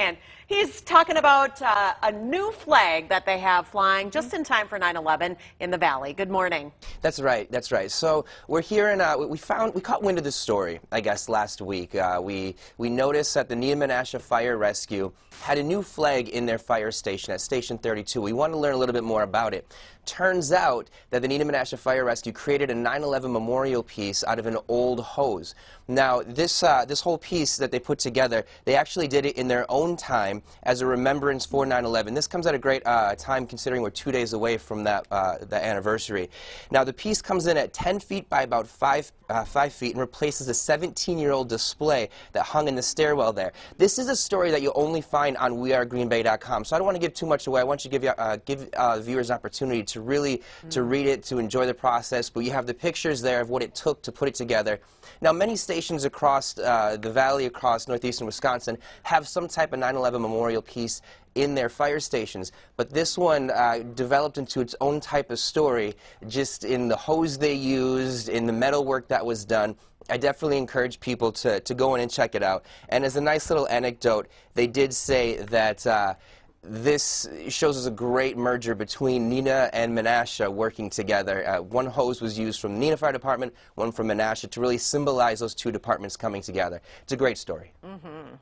and he's talking about uh, a new flag that they have flying just in time for 9/11 in the Valley. Good morning. That's right. That's right. So we're here, and uh, we found we caught wind of this story. I guess last week uh, we we noticed that the Neenah Menasha Fire Rescue had a new flag in their fire station at Station 32. We wanted to learn a little bit more about it. Turns out that the Neenah Menasha Fire Rescue created a 9/11 memorial piece out of an old hose. Now this uh, this whole piece that they put together, they actually did it in their own time as a remembrance for 9/11. This comes at a great uh, time considering we're two days away from that uh, the anniversary. Now the piece comes in at 10 feet by about five uh, five feet and replaces a 17-year-old display that hung in the stairwell there. This is a story that you'll only find on WeAreGreenBay.com. So I don't want to give too much away. I want you to give uh, give uh, viewers an opportunity to really mm -hmm. to read it, to enjoy the process. But you have the pictures there of what it took to put it together. Now many stations across uh, the valley, across northeastern Wisconsin, have some type of 9/11 memorial piece in their fire stations. But this one uh, developed into its own type of story, just in the hose they used, in the metal work that was done. I definitely encourage people to, to go in and check it out. And as a nice little anecdote, they did say that uh, this shows us a great merger between Neenah and Menasha working together. Uh, one hose was used from Neenah Fire Department, one from Menasha, to really symbolize those two departments coming together. It's a great story. Mm -hmm.